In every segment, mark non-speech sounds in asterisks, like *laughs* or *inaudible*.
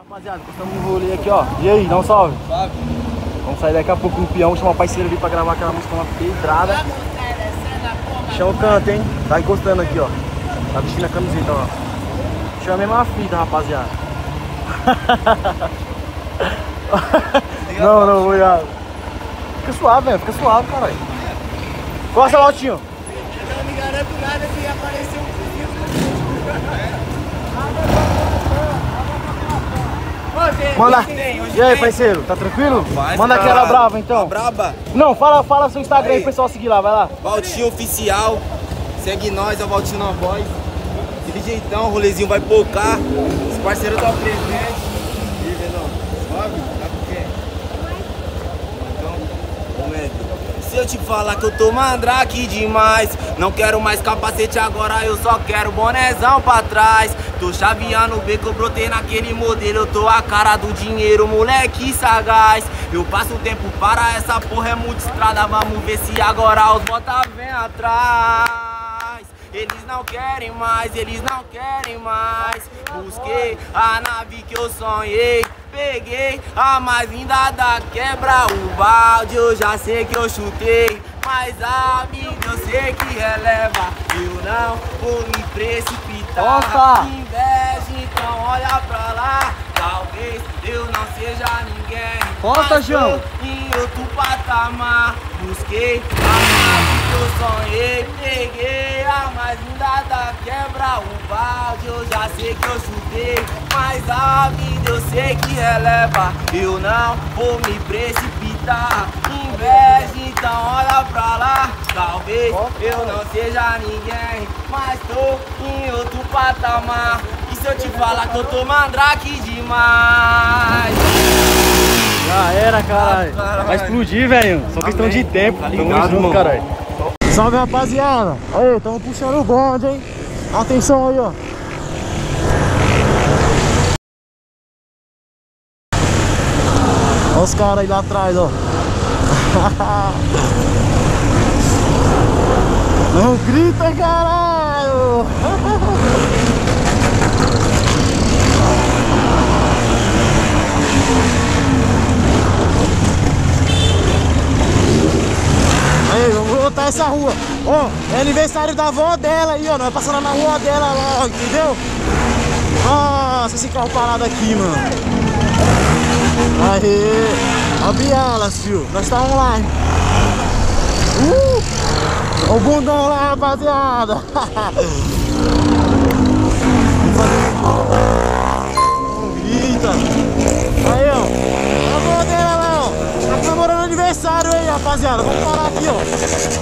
Rapaziada, estamos no rolê aqui, ó. E aí, dá um salve? Salve. Vamos sair daqui a pouco no peão, chamar o parceiro ali pra gravar aquela música, uma pedrada. Chama o canto, hein? Tá encostando aqui, ó. Tá vestindo a camiseta, ó. Chama a mesma fita, rapaziada. *laughs* não, não, obrigado. Fica suave, velho. Fica suave, caralho. Costa, Lautinho. Eu não me garanto nada se aparecer um fuzil. Manda. E aí, parceiro, tá tranquilo? Vai, Manda cara. aquela brava então. Braba, Não, fala, fala seu Instagram aí, Aí. pessoal seguir lá, vai lá. Valtinho Oficial. Segue nós, é o Valtinho na voz. Desse jeitão, o rolezinho vai pocar. Os parceiros da presente. E aí, Venão? Suave? Tá com quem? Então, ô médico. Se eu te falar que eu tô mandrake demais. Não quero mais capacete agora, eu só quero bonézão pra trás. Tô chaveando o beco, eu brotei naquele modelo. Eu tô a cara do dinheiro, moleque sagaz. Eu passo o tempo para essa porra, é muito estrada Vamos ver se agora os bota vem atrás eles não querem mais, eles não querem mais. Busquei a nave que eu sonhei. Peguei a mais linda da quebra. O balde eu já sei que eu chutei. Mas a amiga eu sei que releva. Eu não vou me precipitar. Opa! Inveja, então olha pra lá. Talvez eu não seja ninguém. João. tô em outro patamar. Busquei a nave que eu sonhei. Peguei a mais linda da quebra. O balde eu já sei que eu chutei. Mas a vida eu sei que releva. Eu não vou me precipitar. Inveja, então olha pra lá. Talvez eu não seja ninguém. Mas tô em outro patamar. E se eu te falar que eu tô mandrake demais? Já era, caralho. Caralho. Vai explodir, velho. Só questão Amém. de tempo. Tá Tamo ligado, junto, irmão. caralho. Salve, rapaziada. Aí, tamo puxando o bonde, hein. Atenção aí, ó. Olha os caras aí lá atrás, ó. *laughs* Não grita, caralho! *laughs* Aí, vamos lotar essa rua. Ó, é aniversário da avó dela aí, ó. Nós passando na rua dela lá, entendeu? Nossa, esse carro parado aqui, mano. Aê! Ó, Bialas, fio. Nós tá online. Uh! Ó o bundão lá, rapaziada. *laughs* Não grita. Aí, ó. Olha a avó dela lá, ó. Tá aniversário aí, rapaziada. Vamos parar aqui, ó.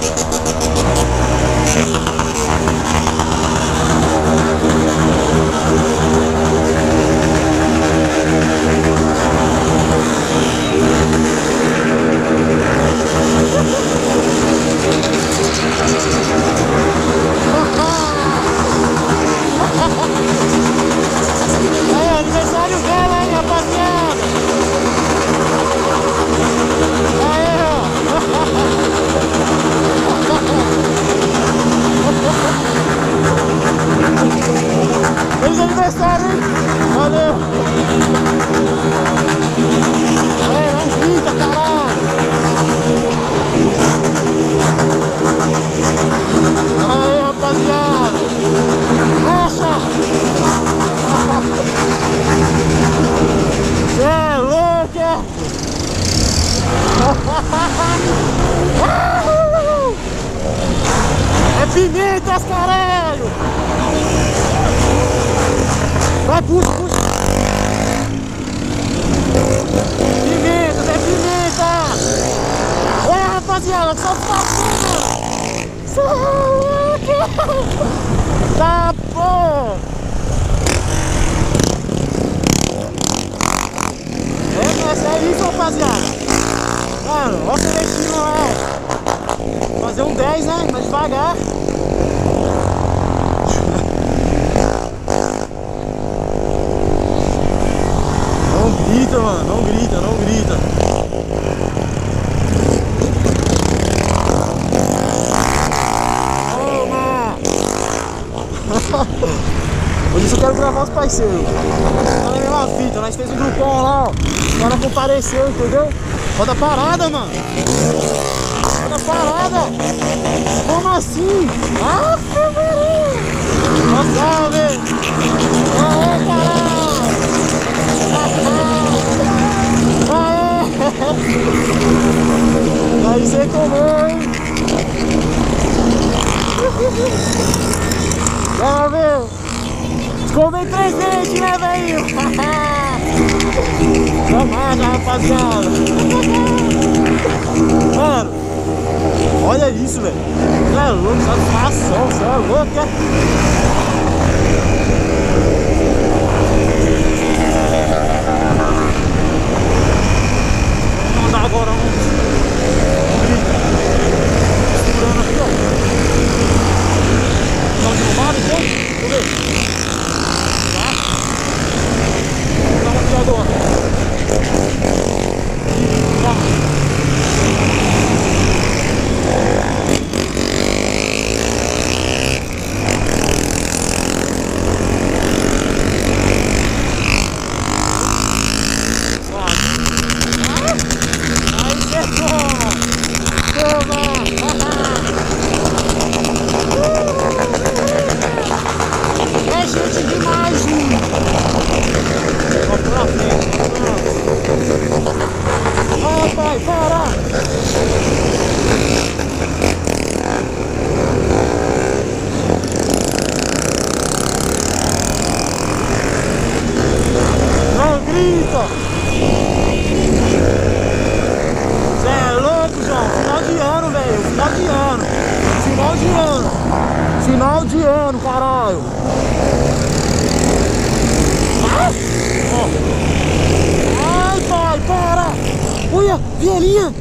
Bom! É, mas é isso, rapaziada! Mano, olha o celestino lá, ó. Fazer um 10, né? Mas devagar. Não grita, mano. Não grita, não grita. Toma! Por isso eu quero gravar os parceiro. Tá na mesma fita, nós fez um grupão lá, ó. O cara compareceu, entendeu? Roda parada, mano. Roda parada. Como assim? Ah. Nossa, velho. Aê, caralho. Aê. Aí você comeu, hein? Vamos ver. Comem três vezes, né, velho? *laughs* Tomada, rapaziada. Mano, olha isso, velho. Você é louco, satisfação, você é louco, é? Vamos mandar agora um. Segurando aqui, ó. Tá de roubado, então? Deixa eu ver. Dá uma tirada agora. Tá. Aí você toma! Toma! É gente demais, Júnior! Vamos pra frente, vamos. Ai, pai, para! Não grita! Cê é louco, João. Final de ano, velho. Final de ano. Final de ano. Final de ano, caralho. Ah! Ó. Ai, pai, para. Olha, vielinha.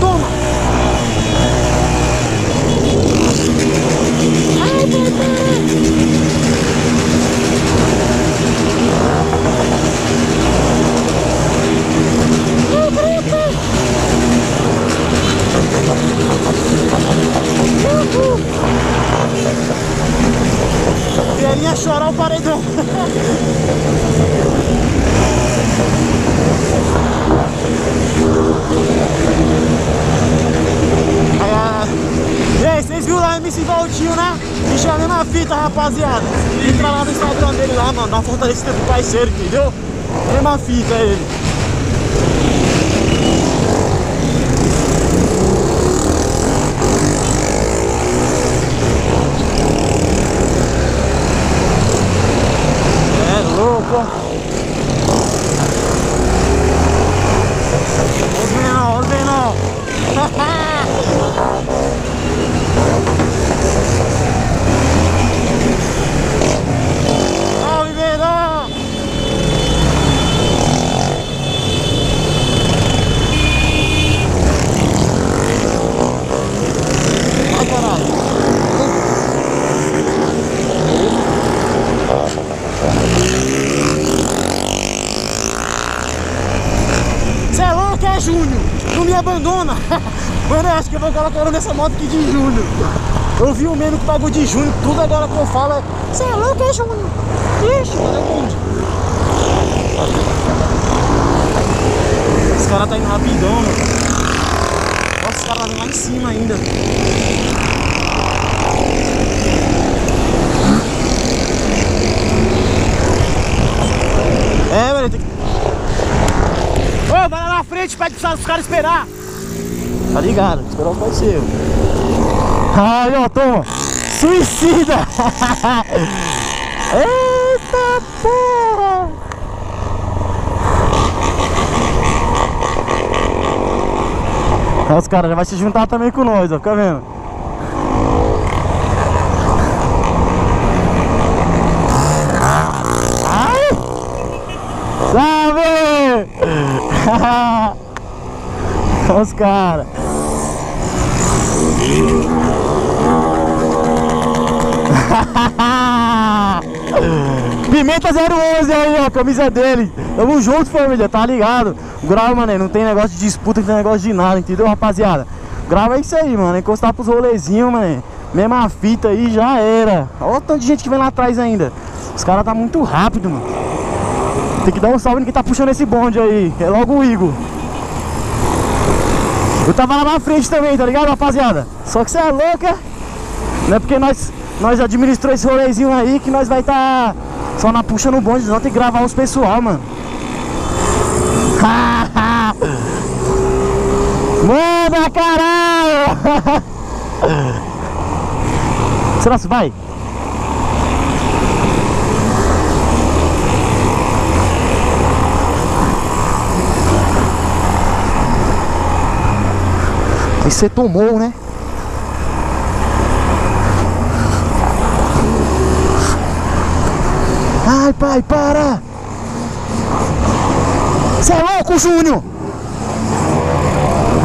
Toma. Ai, chorar o paredão. *laughs* E aí, vocês viram lá o MC Valtinho, né? É a mesma fita, rapaziada. Entra lá no Instagram dele lá, mano. Dá uma fortalecida pro parceiro, entendeu? Mesma fita ele. É louco. Ordena, ordena. Salve, Verão! Vai, caralho. Você é louco, é Júnior? Não me abandona! Mano, eu acho que eu vou colocar nessa moto aqui de Júnior. Eu vi o meme que pagou de Júnior, tudo agora que eu falo é. Você é louco, é Júnior? Ixi, entendi. Esse cara tá indo rapidão, mano. Nossa, esse cara tá lá em cima ainda. É, velho, tem que. Ô, vai lá na frente, pede pros caras esperar. Tá ligado, esperar o parceiro. Aí, ó, toma. Suicida! Eita porra! Aí os caras já vai se juntar também com nós, ó, fica vendo? Ai! Salve! *laughs* Os caras. *laughs* Pimenta 011 aí, ó, camisa dele. Tamo junto, família, tá ligado? Grau, mano, não tem negócio de disputa, não tem negócio de nada, entendeu, rapaziada? Grava é isso aí, mano, encostar pros rolezinhos, mano. Mesma fita aí, já era. Olha o tanto de gente que vem lá atrás ainda. Os caras tá muito rápido, mano. Tem que dar um salve no que tá puxando esse bonde aí. É logo o Igor. Eu tava lá na frente também, tá ligado, rapaziada? Só que você é louca. Não é porque nós, nós administrou esse rolezinho aí que nós vai tá só na puxa no bonde, não tem que gravar os pessoal, mano. *laughs* Manda caralho! *laughs* Será que vai? Aí você tomou, né? Ai, pai, para! Você é louco, Júnior?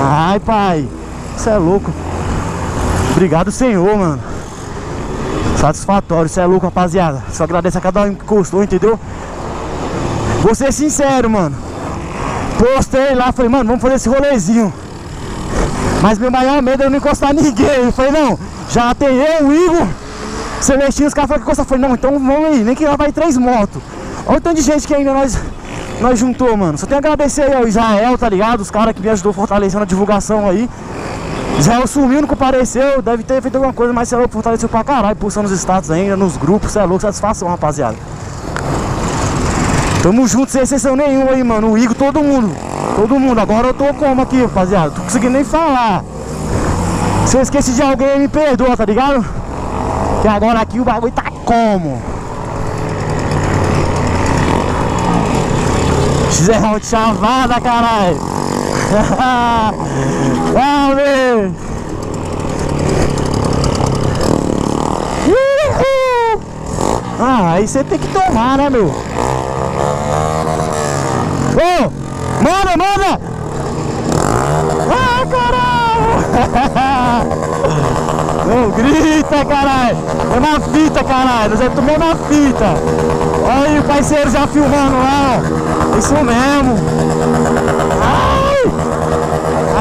Ai, pai, você é louco. Obrigado, Senhor, mano. Satisfatório, você é louco, rapaziada. Só agradeço a cada um que gostou, entendeu? Vou ser sincero, mano. Postei lá, falei, mano, vamos fazer esse rolezinho. Mas meu maior medo é não encostar ninguém. Eu falei, não, já tem eu, o Igor, Celestino, os caras falaram que encostar. Eu falei, não, então vamos aí, nem que lá vai três motos. Olha o tanto de gente que ainda nós, nós juntou, mano. Só tenho a agradecer aí ao Israel, tá ligado? Os caras que me ajudou fortalecendo a divulgação aí. Israel sumiu, não compareceu, deve ter feito alguma coisa, mas é louco, fortaleceu pra caralho, pulsando nos status ainda, nos grupos, você é louco, satisfação, rapaziada. Tamo junto, sem exceção nenhuma aí, mano. O Igor, todo mundo. Todo mundo. Agora eu tô como aqui, rapaziada? Tô conseguindo nem falar. Se eu esqueci de alguém, me perdoa, tá ligado? Que agora aqui o bagulho tá como? Zé chavada, caralho. *laughs* Vamos. Ah, aí você tem que tomar, né, meu? Ô, oh, manda, manda! Ah, caralho! Não grita, caralho! É na fita, caralho! Nós tomou na fita! Olha aí o parceiro já filmando lá, ó! Isso mesmo! Ai!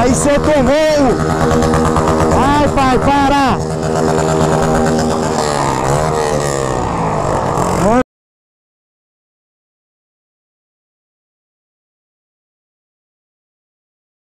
Aí você tomou! Ai, pai, para!